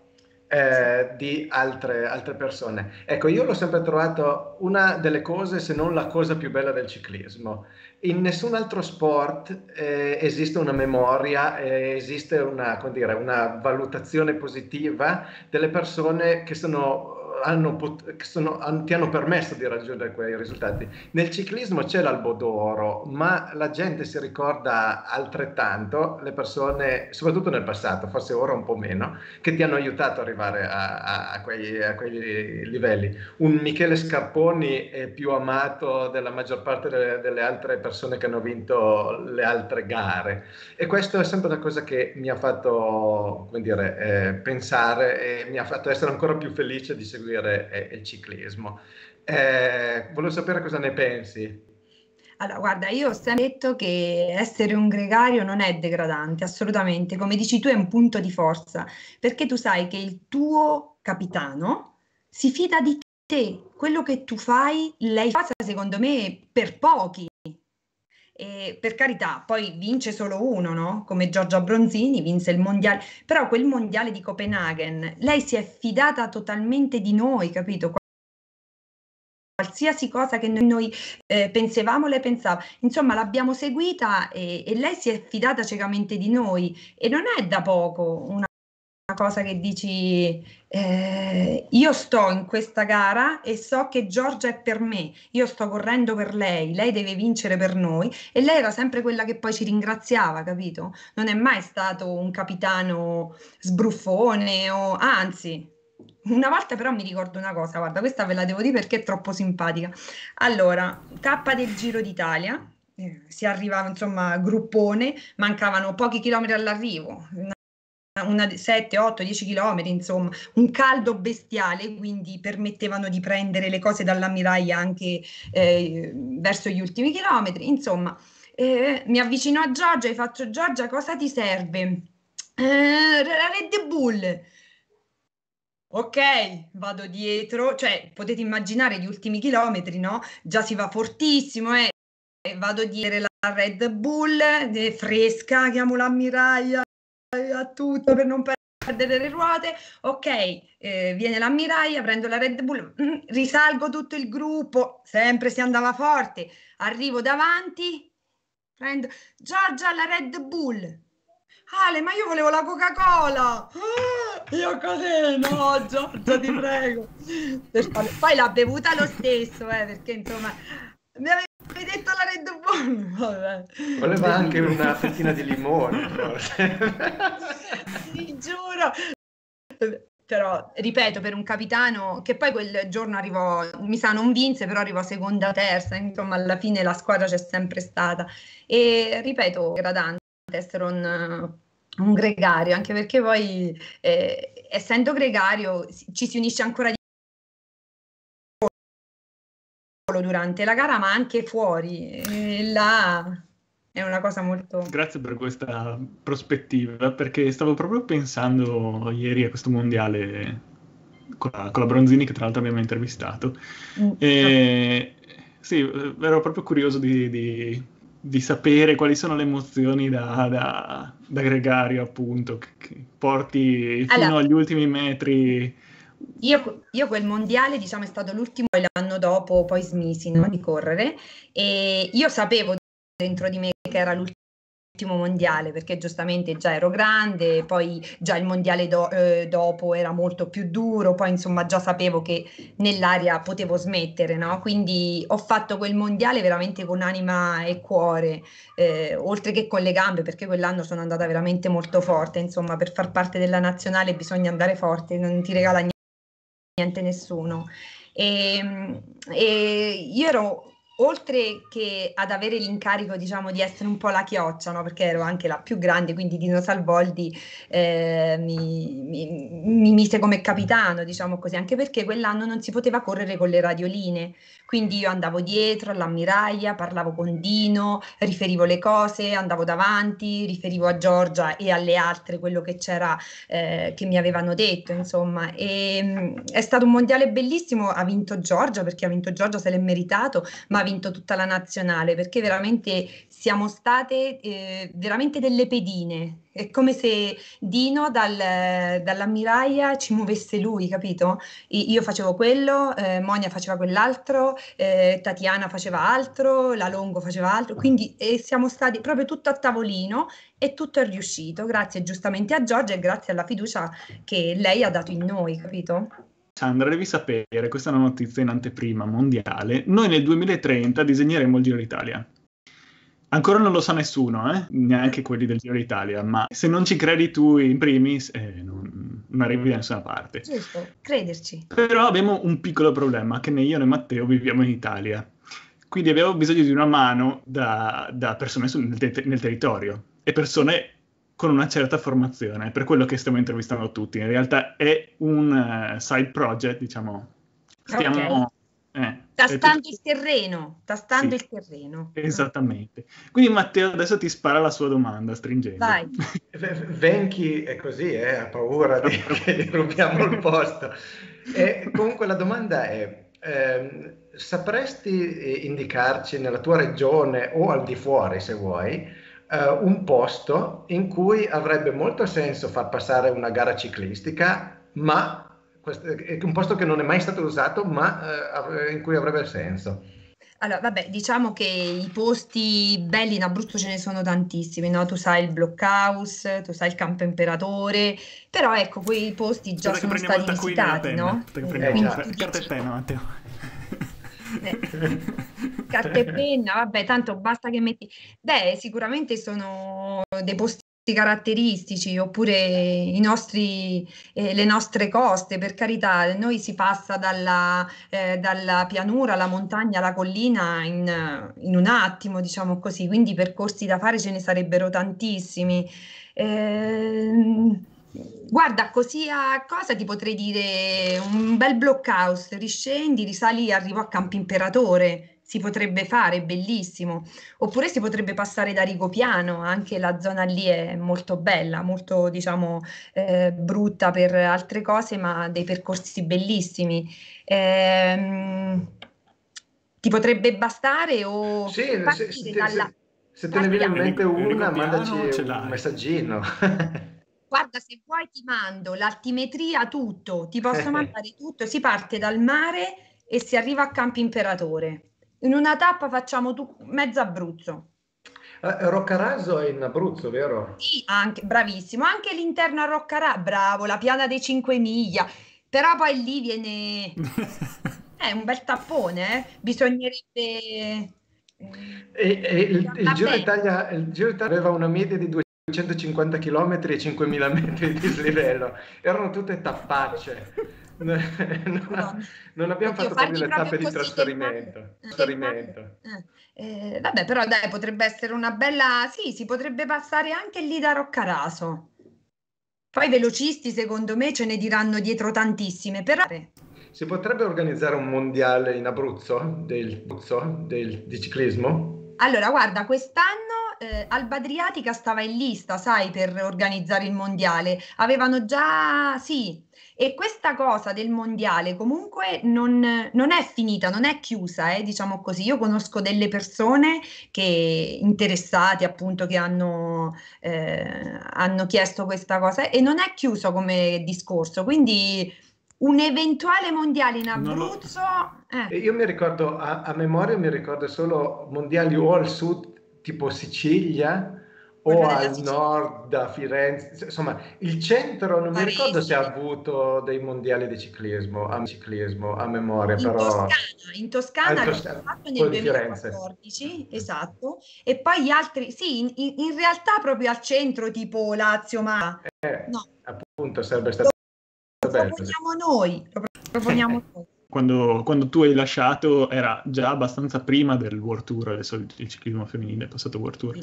Eh, di altre, altre, persone. Ecco, io l'ho sempre trovato una delle cose, se non la cosa più bella del ciclismo. In nessun altro sport eh, esiste una memoria, eh, esiste una, dire, una valutazione positiva delle persone che sono hanno, sono, ti hanno permesso di raggiungere quei risultati. Nel ciclismo c'è l'albo d'oro, ma la gente si ricorda altrettanto le persone, soprattutto nel passato, forse ora un po' meno, che ti hanno aiutato ad arrivare a, a, a, quei, a quei, livelli. Un Michele Scarponi è più amato della maggior parte delle, delle altre persone che hanno vinto le altre gare e questo è sempre una cosa che mi ha fatto dire, eh, pensare e mi ha fatto essere ancora più felice di seguire seguire eh, il ciclismo. Eh, volevo sapere cosa ne pensi. Allora, guarda, io ho sempre detto che essere un gregario non è degradante, assolutamente. Come dici tu, è un punto di forza, perché tu sai che il tuo capitano si fida di te. Quello che tu fai, lei fa, secondo me, per pochi. E per carità, poi vince solo uno, no? Come Giorgia Bronzini vinse il mondiale, però quel mondiale di Copenaghen, lei si è fidata totalmente di noi, capito? Qualsiasi cosa che noi, eh, pensavamo, lei pensava. Insomma, l'abbiamo seguita e, e lei si è fidata ciecamente di noi e non è da poco una cosa che dici eh, io sto in questa gara e so che Giorgia è per me, io sto correndo per lei, lei deve vincere per noi e lei era sempre quella che poi ci ringraziava, capito? Non è mai stato un capitano sbruffone o anzi, una volta però mi ricordo una cosa, guarda, questa ve la devo dire perché è troppo simpatica. Allora, tappa del Giro d'Italia, eh, si arrivava insomma gruppone, mancavano pochi chilometri all'arrivo, una 7, 8, 10 km, insomma, un caldo bestiale, quindi permettevano di prendere le cose dall'ammiraglio anche eh, verso gli ultimi chilometri. Insomma, eh, mi avvicino a Giorgia e faccio Giorgia, cosa ti serve? Eh, la Red Bull. Ok, vado dietro, cioè potete immaginare gli ultimi chilometri, no? Già si va fortissimo, eh. Vado dietro la Red Bull, eh, fresca, chiamo l'ammiraglia, a tutto per non perdere le ruote. Ok, eh, viene l'ammiraglia, prendo la Red Bull, mm, risalgo tutto il gruppo, sempre si andava forte. Arrivo davanti, prendo Giorgia la Red Bull. Ale, ma io volevo la Coca-Cola. Ah, io così, no, Giorgia, ti prego. Poi l'ha bevuta lo stesso, eh, perché insomma mi aveva detto la Red Bull? Vabbè. Voleva anche una fettina di limone, forse. Ti giuro. Però, ripeto, per un capitano che poi quel giorno arrivò, mi sa, non vinse, però arrivò seconda, terza, insomma, alla fine la squadra c'è sempre stata. E, ripeto, gradante essere un, un gregario, anche perché poi, eh, essendo gregario, ci si unisce ancora di durante la gara, ma anche fuori. E là è una cosa molto... Grazie per questa prospettiva, perché stavo proprio pensando ieri a questo mondiale con la, con la Bronzini, che tra l'altro abbiamo intervistato. Mm. E, sì, ero proprio curioso di, di, di, sapere quali sono le emozioni da, da, da gregario, appunto, che, che porti fino allora, agli ultimi metri io, io, quel mondiale, diciamo, è stato l'ultimo dopo poi smisi no, di correre e io sapevo dentro di me che era l'ultimo mondiale perché giustamente già ero grande, poi già il mondiale do, eh, dopo era molto più duro, poi insomma già sapevo che nell'aria potevo smettere, no? Quindi ho fatto quel mondiale veramente con anima e cuore, eh, oltre che con le gambe, perché quell'anno sono andata veramente molto forte, insomma per far parte della nazionale bisogna andare forte, non ti regala niente nessuno. E, ehm, e io ero oltre che ad avere l'incarico, diciamo, di essere un po' la chioccia, no? perché ero anche la più grande, quindi Dino Salvoldi eh, mi, mi, mi, mise come capitano, diciamo così, anche perché quell'anno non si poteva correre con le radioline, quindi io andavo dietro all'ammiraglia, parlavo con Dino, riferivo le cose, andavo davanti, riferivo a Giorgia e alle altre quello che c'era, eh, che mi avevano detto, insomma. E, è stato un mondiale bellissimo, ha vinto Giorgia, perché ha vinto Giorgia, se l'è meritato, ma ha vinto tutta la nazionale, perché veramente siamo state eh, veramente delle pedine. È come se Dino dal, dall'ammiraia ci muovesse lui, capito? Io facevo quello, eh, Monia faceva quell'altro, eh, Tatiana faceva altro, la Longo faceva altro, quindi eh, siamo stati proprio tutto a tavolino e tutto è riuscito, grazie giustamente a Giorgia e grazie alla fiducia che lei ha dato in noi, capito? Sandra, devi sapere, questa è una notizia in anteprima mondiale, noi nel 2030 disegneremo il Giro d'Italia. Ancora non lo sa nessuno, eh? neanche quelli del Giro d'Italia, ma se non ci credi tu in primis, eh, non, non, arrivi da nessuna parte. Giusto, crederci. Però abbiamo un piccolo problema, che né io né Matteo viviamo in Italia. Quindi abbiamo bisogno di una mano da, da persone nel, te- nel territorio e persone con una certa formazione, per quello che stiamo intervistando tutti. In realtà è un uh, side project, diciamo. Stiamo... Okay. Eh, tastando tutto... il terreno, tastando sì, il terreno. Esattamente. Quindi Matteo adesso ti spara la sua domanda stringendo. Vai. Venchi è così, eh, ha paura di, che rubiamo il posto. E comunque la domanda è, eh, sapresti indicarci nella tua regione o al di fuori se vuoi, uh, un posto in cui avrebbe molto senso far passare una gara ciclistica, ma è un posto che non è mai stato usato, ma uh, in cui avrebbe senso. Allora, vabbè, diciamo che i posti belli in Abruzzo ce ne sono tantissimi, no? Tu sai il Blockhouse, tu sai il Campo Imperatore, però ecco, quei posti già sono stati visitati, no? Eh, carta e penna, Matteo. Eh, carta e penna, vabbè, tanto basta che metti... Beh, sicuramente sono dei posti caratteristici oppure i nostri, eh, le nostre coste, per carità, noi si passa dalla, eh, dalla pianura alla montagna alla collina in, in, un attimo, diciamo così, quindi percorsi da fare ce ne sarebbero tantissimi. Eh, Guarda, così a cosa ti potrei dire? Un bel blockhouse, riscendi, risali, arrivo a Campo Imperatore, si potrebbe fare, bellissimo. Oppure si potrebbe passare da Rigopiano, anche la zona lì è molto bella, molto diciamo eh, brutta per altre cose, ma dei percorsi bellissimi. Eh, ti potrebbe bastare o sì, se, se, dalla... se, te ne viene in mente una, mandaci un messaggino. Guarda, se vuoi ti mando l'altimetria, tutto, ti posso mandare tutto. Si parte dal mare e si arriva a Campo Imperatore. In una tappa facciamo tu, mezzo Abruzzo. Eh, Roccaraso è in Abruzzo, vero? Sì, anche, bravissimo. Anche l'interno a Roccaraso, bravo, la piana dei 5 miglia. Però poi lì viene... È un bel tappone, eh? Bisognerebbe... E, e il, il, Giro Italia, il Giro Italia aveva una media di 200 250 km e 5000 metri di dislivello, erano tutte tappacce. non, non abbiamo fatto proprio le tappe di trasferimento. trasferimento. Eh, eh, vabbè, però dai, potrebbe essere una bella... Sì, si potrebbe passare anche lì da Roccaraso. Poi velocisti, secondo me, ce ne diranno dietro tantissime. Però... Si potrebbe organizzare un mondiale in Abruzzo del, del, di ciclismo? Allora, guarda, quest'anno eh, Alba Adriatica stava in lista, sai, per organizzare il mondiale. Avevano già, sì, e questa cosa del mondiale comunque non, non è finita, non è chiusa, eh, diciamo così. Io conosco delle persone che interessate appunto che hanno, eh, hanno chiesto questa cosa e non è chiuso come discorso, quindi un eventuale mondiale in Abruzzo. Lo... Eh. Io mi ricordo a, a, memoria, mi ricordo solo mondiali o al sud tipo Sicilia o al Sicilia. nord da Firenze, insomma il centro non Parigi. mi ricordo se ha avuto dei mondiali di ciclismo a, ciclismo, a memoria in però Toscana, in Toscana, in Toscana fatto nel 2014 esatto e poi gli altri sì in, in, realtà proprio al centro tipo Lazio ma eh, no. appunto sarebbe stato lo bello proponiamo noi lo proponiamo noi quando, quando, tu hai lasciato era già abbastanza prima del World Tour, adesso il, ciclismo femminile è passato World Tour.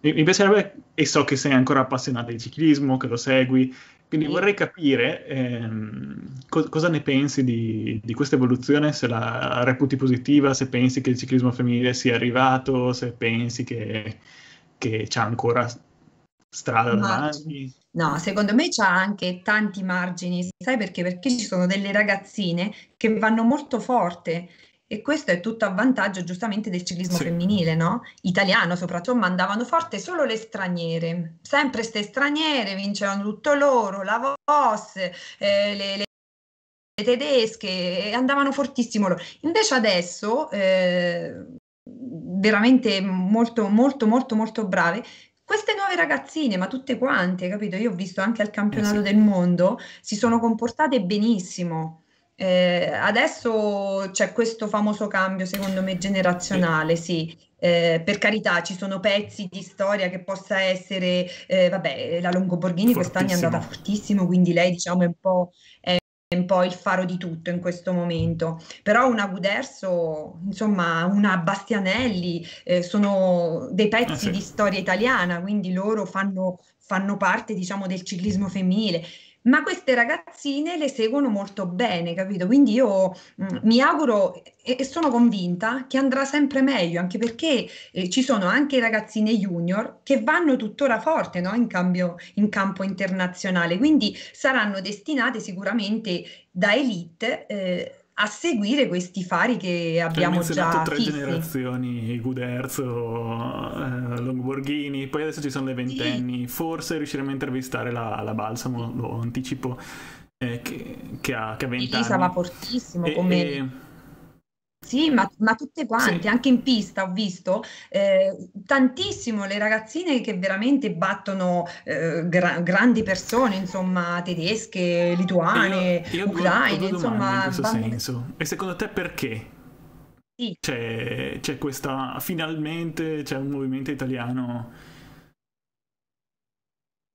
Mi, mi, piacerebbe, e so che sei ancora appassionata di ciclismo, che lo segui, quindi sì. vorrei capire ehm, co- cosa ne pensi di, di, questa evoluzione, se la reputi positiva, se pensi che il ciclismo femminile sia arrivato, se pensi che, che c'è ancora strada davanti. No, secondo me c'ha anche tanti margini, sai perché? Perché ci sono delle ragazzine che vanno molto forte e questo è tutto a vantaggio giustamente del ciclismo sì. femminile, no? Italiano soprattutto, ma andavano forte solo le straniere, sempre ste straniere, vincevano tutto loro, la Voss, eh, le, le tedesche andavano fortissimo loro. Invece adesso eh, veramente molto molto molto molto brave queste nuove ragazzine, ma tutte quante, capito? Io ho visto anche al campionato eh sì. del mondo, si sono comportate benissimo. Eh, adesso c'è questo famoso cambio, secondo me, generazionale, sì. Eh, per carità, ci sono pezzi di storia che possa essere, eh, vabbè, la Longoborghini quest'anno è andata fortissimo, quindi lei diciamo è un po', è un po' il faro di tutto in questo momento. Però una Guderso, insomma, una Bastianelli, eh, sono dei pezzi ah, sì. di storia italiana, quindi loro fanno, fanno parte, diciamo, del ciclismo femminile ma queste ragazzine le seguono molto bene, capito? Quindi io mh, mm, mi auguro e, e, sono convinta che andrà sempre meglio, anche perché eh, ci sono anche ragazzine junior che vanno tuttora forte no? in, cambio, in campo internazionale, quindi saranno destinate sicuramente da elite. Eh, a seguire questi fari che abbiamo già tre fissi. generazioni Guderzo, eh, Longborghini poi adesso ci sono le ventenni sì. forse riusciremo a intervistare la, la Balsamo lo anticipo eh, che, che, ha, che ha 20 Elisa va fortissimo e, come e sì, ma, ma tutte quante, sì. anche in pista ho visto eh, tantissimo le ragazzine che veramente battono eh, gra- grandi persone, insomma, tedesche, lituane, io, io ucraine, insomma. In questo bambine... senso. E secondo te perché? Sì. C'è, c'è questa, finalmente c'è un movimento italiano.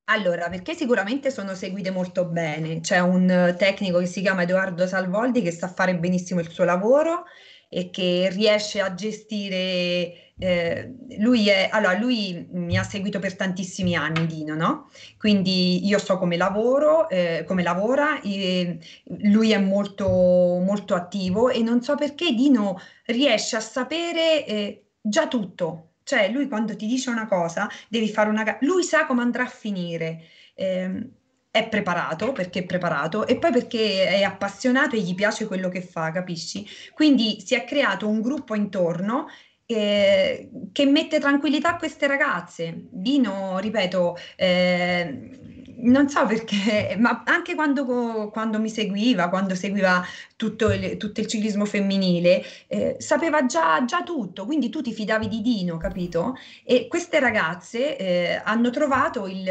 Allora, perché sicuramente sono seguite molto bene. C'è un tecnico che si chiama Edoardo Salvoldi che sa fare benissimo il suo lavoro e che riesce a gestire. Eh, lui, è, allora, lui mi ha seguito per tantissimi anni, Dino, no? Quindi io so come lavoro, eh, come lavora, lui è molto, molto attivo e non so perché Dino riesce a sapere eh, già tutto. Cioè, lui quando ti dice una cosa, devi fare una... Lui sa come andrà a finire. Eh, è preparato perché è preparato e poi perché è appassionato e gli piace quello che fa, capisci? Quindi si è creato un gruppo intorno eh, che mette tranquillità a queste ragazze. Dino, ripeto, eh, non so perché, ma anche quando, quando mi seguiva, quando seguiva tutto il, tutto il ciclismo femminile, eh, sapeva già, già, tutto, quindi tu ti fidavi di Dino, capito? E queste ragazze eh, hanno trovato il,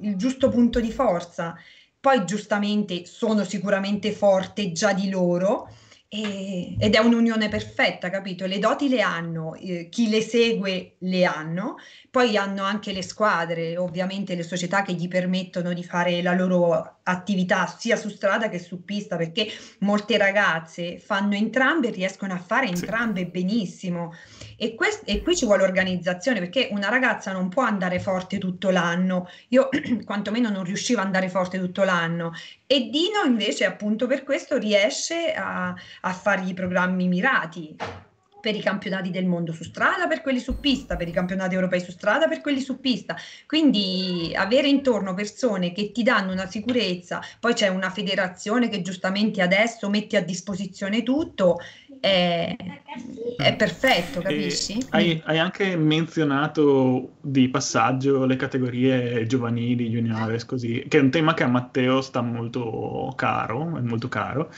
il giusto punto di forza. Poi giustamente sono sicuramente forte già di loro, ed è un'unione perfetta, capito? Le doti le hanno, eh, chi le segue le hanno, poi hanno anche le squadre, ovviamente le società che gli permettono di fare la loro attività sia su strada che su pista, perché molte ragazze fanno entrambe e riescono a fare entrambe sì. benissimo. E, quest- e, qui ci vuole organizzazione, perché una ragazza non può andare forte tutto l'anno. Io quantomeno non riuscivo ad andare forte tutto l'anno. E Dino invece appunto per questo riesce a, a fargli programmi mirati per i campionati del mondo su strada, per quelli su pista, per i campionati europei su strada, per quelli su pista. Quindi avere intorno persone che ti danno una sicurezza, poi c'è una federazione che giustamente adesso mette a disposizione tutto, è, è perfetto, capisci? Hai, hai, anche menzionato di passaggio le categorie giovanili, juniores, così, che è un tema che a Matteo sta molto caro, è molto caro.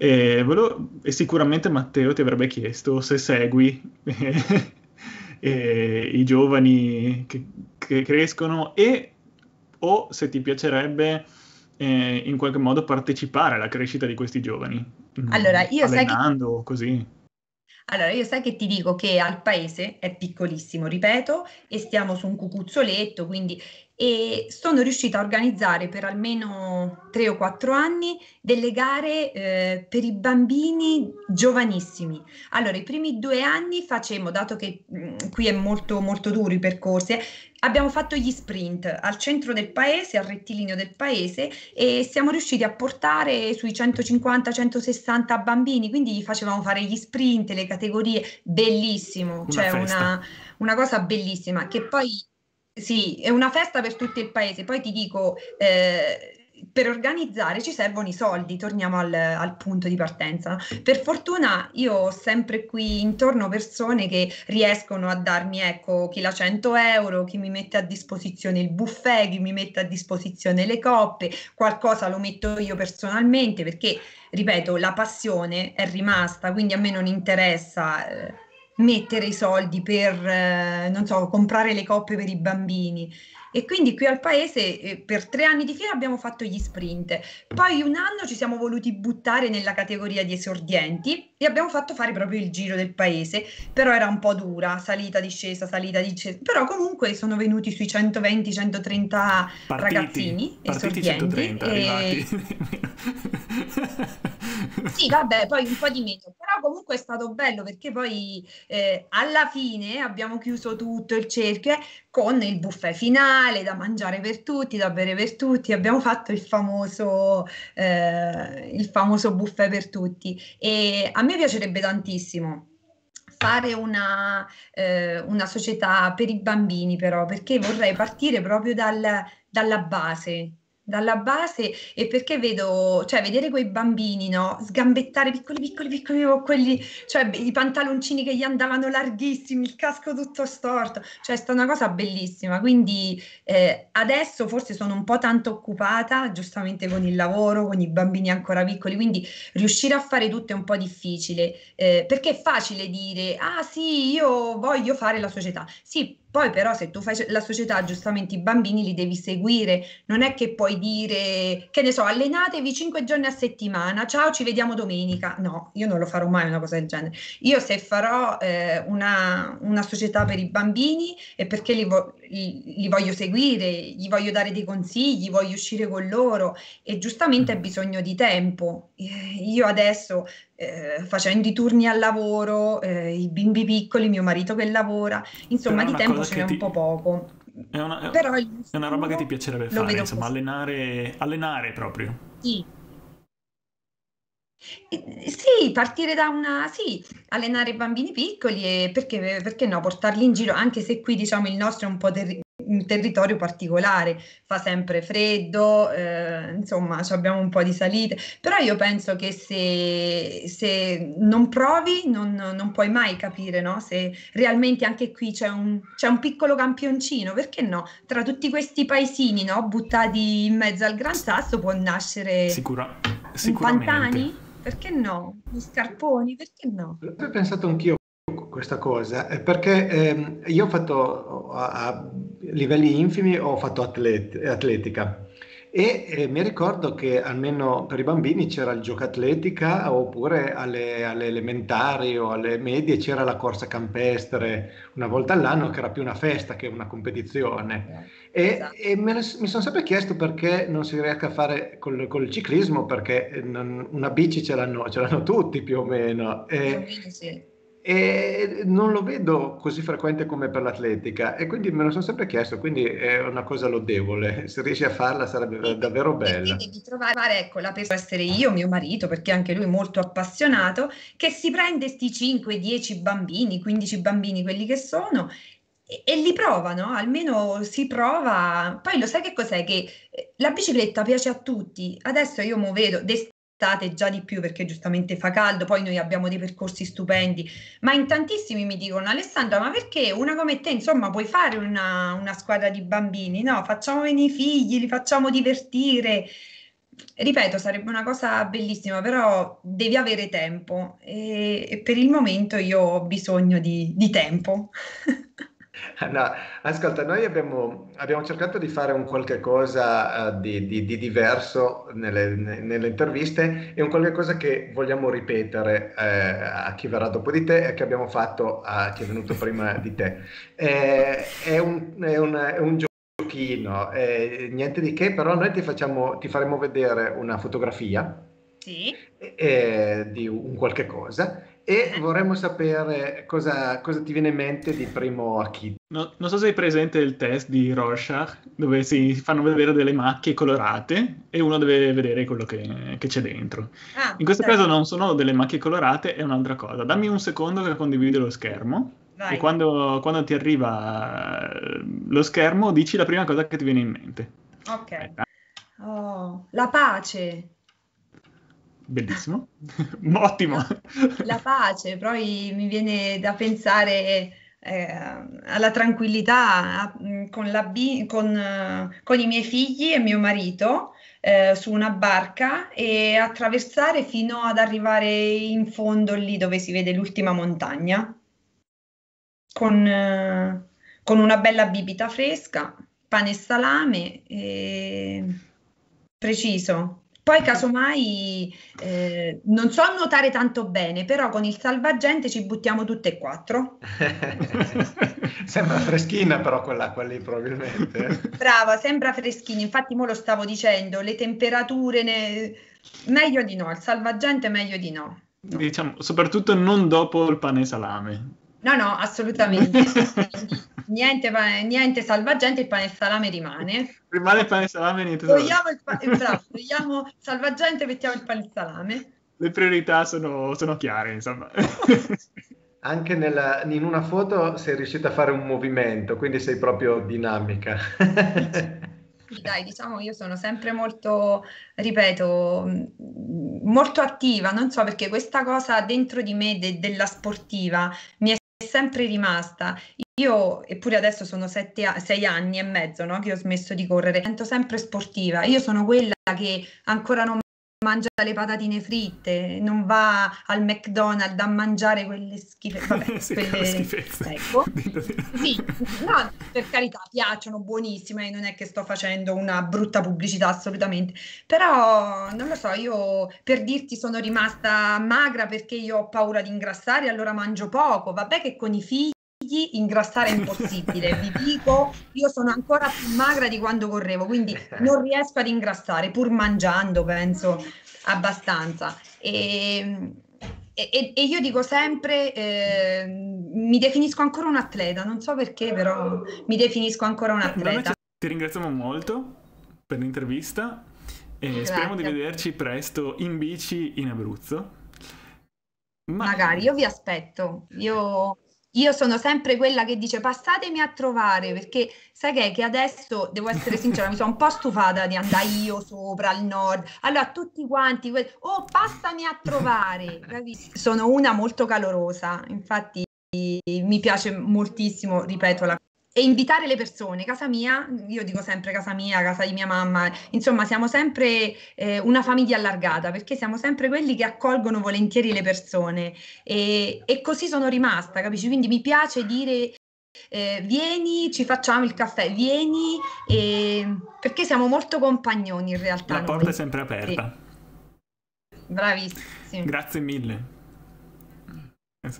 E, volevo, e sicuramente Matteo ti avrebbe chiesto se segui e, i giovani che, che, crescono e o se ti piacerebbe eh, in qualche modo partecipare alla crescita di questi giovani. Allora, io allenando, sai che... così. Allora, io sai che ti dico che al paese è piccolissimo, ripeto, e stiamo su un cucuzzoletto, quindi e sono riuscita a organizzare per almeno tre o quattro anni delle gare eh, per i bambini giovanissimi. Allora, i primi due anni facemmo, dato che mh, mm, qui è molto, molto duro i percorsi, abbiamo fatto gli sprint al centro del paese, al rettilineo del paese e siamo riusciti a portare sui 150-160 bambini, quindi gli facevamo fare gli sprint, le categorie, bellissimo, una cioè una, una cosa bellissima che poi sì, è una festa per tutto il paese. Poi ti dico, eh, per organizzare ci servono i soldi, torniamo al, al punto di partenza. Per fortuna io ho sempre qui intorno persone che riescono a darmi, ecco, chi la 100 euro, chi mi mette a disposizione il buffet, chi mi mette a disposizione le coppe, qualcosa lo metto io personalmente perché, ripeto, la passione è rimasta, quindi a me non interessa. Eh, mettere i soldi per, eh, non so, comprare le coppe per i bambini. E quindi qui al paese eh, per tre anni di fila abbiamo fatto gli sprint. Poi un anno ci siamo voluti buttare nella categoria di esordienti e abbiamo fatto fare proprio il giro del paese. Però era un po' dura, salita, discesa, salita, discesa. Però comunque sono venuti sui 120-130 ragazzini partiti esordienti. 130 e... sì, vabbè, poi un po' di meno. Però comunque è stato bello perché poi eh, alla fine abbiamo chiuso tutto il cerchio eh, con il buffet finale da mangiare per tutti, da bere per tutti. Abbiamo fatto il famoso, eh, il famoso buffet per tutti e a me piacerebbe tantissimo fare una, eh, una società per i bambini però perché vorrei partire proprio dal, dalla base dalla base e perché vedo, cioè vedere quei bambini, no, sgambettare piccoli, piccoli, piccoli, quelli, cioè i pantaloncini che gli andavano larghissimi, il casco tutto storto, cioè è stata una cosa bellissima, quindi eh, adesso forse sono un po' tanto occupata, giustamente con il lavoro, con i bambini ancora piccoli, quindi riuscire a fare tutto è un po' difficile, eh, perché è facile dire, ah sì, io voglio fare la società, sì, poi però se tu fai la società, giustamente i bambini li devi seguire, non è che puoi dire, che ne so, allenatevi cinque giorni a settimana, ciao, ci vediamo domenica. No, io non lo farò mai una cosa del genere. Io se farò eh, una, una, società per i bambini è perché li, vo- li, li, voglio seguire, gli voglio dare dei consigli, voglio uscire con loro e giustamente hai bisogno di tempo. Eh, io adesso eh, facendo i turni al lavoro, eh, i bimbi piccoli, mio marito che lavora, insomma di tempo ce n'è ti... un po' poco. È una, Però è una roba che ti piacerebbe fare, insomma, allenare, allenare proprio. Sì. Sì, partire da una, sì, allenare i bambini piccoli e perché, perché no, portarli in giro, anche se qui diciamo il nostro è un po' terri- un territorio particolare, fa sempre freddo, eh, insomma abbiamo un po' di salite, però io penso che se, se non provi non, non, puoi mai capire no? se realmente anche qui c'è un, c'è un, piccolo campioncino, perché no? Tra tutti questi paesini no? buttati in mezzo al Gran Sasso può nascere Sicura, un Pantani? Perché no? Gli scarponi? Perché no? Ho pensato anch'io questa cosa, perché ehm, io ho fatto a, a, livelli infimi, ho fatto atlet- atletica e eh, mi ricordo che almeno per i bambini c'era il gioco atletica oppure alle, alle, elementari o alle medie c'era la corsa campestre una volta all'anno che era più una festa che una competizione. E, esatto. e me, mi sono sempre chiesto perché non si riesca a fare col, col ciclismo, perché non, una bici ce l'hanno, ce l'hanno, tutti più o meno. E, sì e non lo vedo così frequente come per l'atletica e quindi me lo sono sempre chiesto, quindi è una cosa lodevole, se riesci a farla sarebbe davvero bella. E devi trovare, ecco, la persona essere io, mio marito, perché anche lui è molto appassionato, che si prende questi 5, 10 bambini, 15 bambini, quelli che sono, e, e li provano, almeno si prova. Poi lo sai che cos'è? Che eh, la bicicletta piace a tutti. Adesso io mo vedo d'estate già di più perché giustamente fa caldo, poi noi abbiamo dei percorsi stupendi, ma in tantissimi mi dicono Alessandra, ma perché una come te, insomma, puoi fare una, una squadra di bambini? No, facciamo venire i figli, li facciamo divertire. Ripeto, sarebbe una cosa bellissima, però devi avere tempo e, e per il momento io ho bisogno di, di tempo. No, ascolta, noi abbiamo, abbiamo, cercato di fare un qualche cosa uh, di, di, di, diverso nelle, nelle, interviste e un qualche cosa che vogliamo ripetere eh, a chi verrà dopo di te e che abbiamo fatto a chi è venuto prima di te. Eh, è, un, è, un, è, un, giochino, eh, niente di che, però noi ti, facciamo, ti faremo vedere una fotografia sì. Eh, di un qualche cosa e vorremmo sapere cosa, cosa, ti viene in mente di primo acchito. No, non so se hai presente il test di Rorschach, dove si fanno vedere delle macchie colorate e uno deve vedere quello che, che c'è dentro. Ah, in questo dai. caso non sono delle macchie colorate, è un'altra cosa. Dammi un secondo che condivido lo schermo. Vai. E quando, quando, ti arriva lo schermo, dici la prima cosa che ti viene in mente. Ok. Oh, la pace. Bellissimo, ottimo. La pace, poi mi viene da pensare eh, alla tranquillità con, la, con, eh, con, i miei figli e mio marito eh, su una barca e attraversare fino ad arrivare in fondo lì dove si vede l'ultima montagna con, eh, con una bella bibita fresca, pane e salame, e... preciso. Poi casomai eh, non so nuotare tanto bene, però con il salvagente ci buttiamo tutte e quattro. sembra freschina però quell'acqua lì probabilmente. Brava, sembra freschina, infatti mo lo stavo dicendo, le temperature, ne... meglio di no, il salvagente meglio di no. no. Diciamo, soprattutto non dopo il pane e salame. No, no, assolutamente. niente, niente salvagente, il pane e salame rimane. Rimane il pane e salame, niente togliamo il, pa- bravo, togliamo salvagente, mettiamo il pane e salame. Le priorità sono, sono chiare, insomma. Anche nella, in una foto sei riuscita a fare un movimento, quindi sei proprio dinamica. dai, diciamo io sono sempre molto, ripeto, molto attiva, non so perché questa cosa dentro di me de- della sportiva mi è sempre rimasta. Io, eppure adesso sono sette, sei anni e mezzo no, che ho smesso di correre, sento sempre sportiva. Io sono quella che ancora non mangia le patatine fritte, non va al McDonald's a mangiare quelle schifezze. Vabbè, sì, quelle schifezze. Ecco. sì, no, per carità, piacciono, buonissime, non è che sto facendo una brutta pubblicità assolutamente, però non lo so, io per dirti sono rimasta magra perché io ho paura di ingrassare, allora mangio poco, vabbè che con i figli ingrassare è impossibile, vi dico, io sono ancora più magra di quando correvo, quindi non riesco ad ingrassare, pur mangiando, penso, abbastanza. E, e, e io dico sempre, eh, mi definisco ancora un atleta, non so perché, però mi definisco ancora un atleta. Ti ringraziamo molto per l'intervista e speriamo di vederci presto in bici in Abruzzo. Ma... Magari, io vi aspetto. Io io sono sempre quella che dice passatemi a trovare perché sai che, che adesso devo essere sincera mi sono un po' stufata di andare io sopra al nord. Allora tutti quanti oh passami a trovare sono una molto calorosa infatti mi piace moltissimo ripeto la e invitare le persone. Casa mia, io dico sempre casa mia, casa di mia mamma, insomma siamo sempre eh, una famiglia allargata perché siamo sempre quelli che accolgono volentieri le persone e, e così sono rimasta, capisci? Quindi mi piace dire eh, vieni, ci facciamo il caffè, vieni, eh, perché siamo molto compagnoni in realtà. La porta noi. è sempre aperta. Sì. Bravissimi. Grazie mille.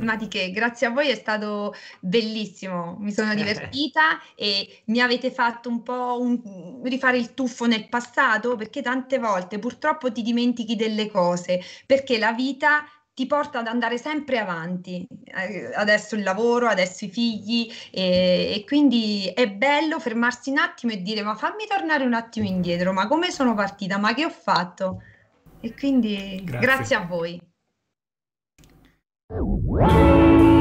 Ma di che, grazie a voi è stato bellissimo, mi sono divertita e mi avete fatto un po' un, rifare il tuffo nel passato? Perché tante volte purtroppo ti dimentichi delle cose, perché la vita ti porta ad andare sempre avanti, eh, adesso il lavoro, adesso i figli e, e, quindi è bello fermarsi un attimo e dire ma fammi tornare un attimo indietro, ma come sono partita, ma che ho fatto? E quindi grazie, grazie a voi. Wow.